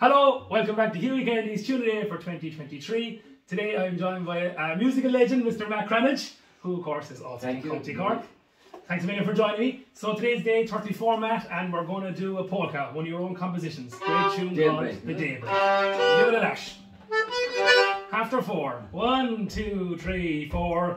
Hello, welcome back to Hughie Kennedy's Tune Day for 2023. Today I'm joined by a musical legend, Mr. Matt Cranitch, who of course is also Thank from. County Cork. Thanks a million for joining me. So today's day 34, Matt, and we're going to do a polka, one of your own compositions. Great tune called Daybreak, The yeah. Daybreak. Give it a lash. After four. One, two, three, four.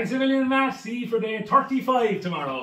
Thanks a million, Matt. See you for day 35 tomorrow.